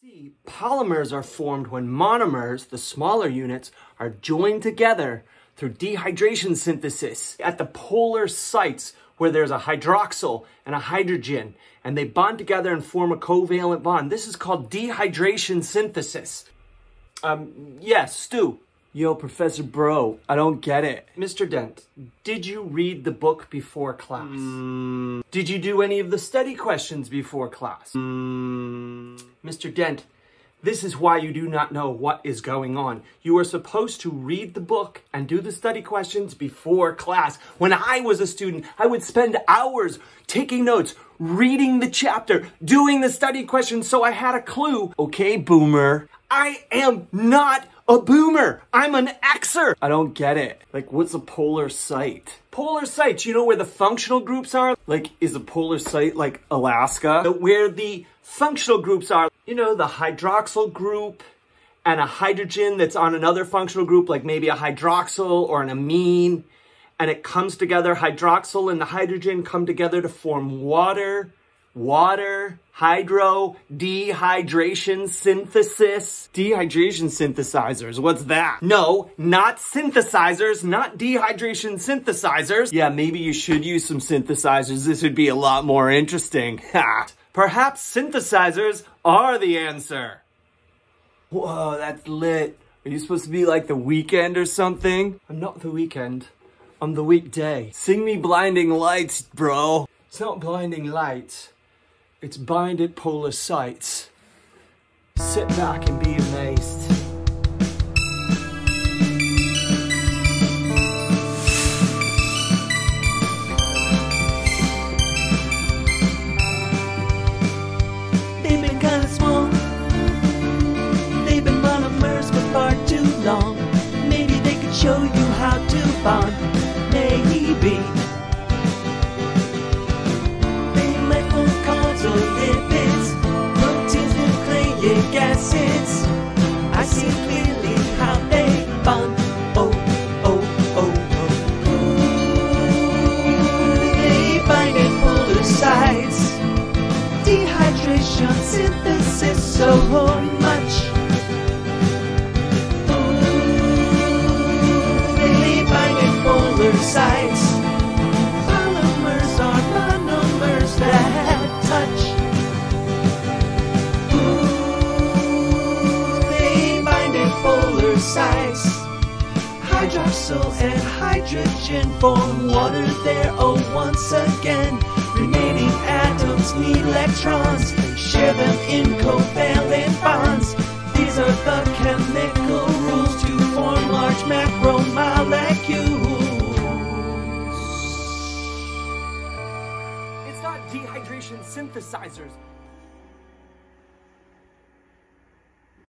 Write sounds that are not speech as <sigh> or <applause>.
See, polymers are formed when monomers, the smaller units, are joined together through dehydration synthesis at the polar sites where there's a hydroxyl and a hydrogen, and they bond together and form a covalent bond. This is called dehydration synthesis. Um, yes, Stu. Yo, Professor Bro, I don't get it. Mr. Dent, did you read the book before class? Mm. Did you do any of the study questions before class? Mm. Mr. Dent, this is why you do not know what is going on. You are supposed to read the book and do the study questions before class. When I was a student, I would spend hours taking notes, reading the chapter, doing the study questions so I had a clue. Okay, boomer. I am not a boomer. I'm an Xer. I don't get it. Like, what's a polar site? Polar sites, you know where the functional groups are? Like, is a polar site like Alaska? Where the functional groups are, you know, the hydroxyl group and a hydrogen that's on another functional group, like maybe a hydroxyl or an amine, and it comes together, hydroxyl and the hydrogen come together to form water water, hydro, dehydration synthesis. Dehydration synthesizers, what's that? No, not synthesizers, not dehydration synthesizers. Yeah, maybe you should use some synthesizers. This would be a lot more interesting. <laughs> Perhaps synthesizers are the answer. Whoa, that's lit. Are you supposed to be like the Weeknd or something? I'm not the Weeknd. I'm the weekday. Sing me blinding lights, bro. It's not blinding lights. It's bind at polar sites. Sit back and be amazed. Nucleic acids. I see clearly how they bond. Oh, oh, oh, oh. Ooh, they bind at polar sites dehydration synthesis so much. Sites. Hydroxyl and hydrogen form water there, oh, once again. Remaining atoms need electrons, share them in covalent bonds. These are the chemical rules to form large macromolecules. It's not dehydration synthesizers.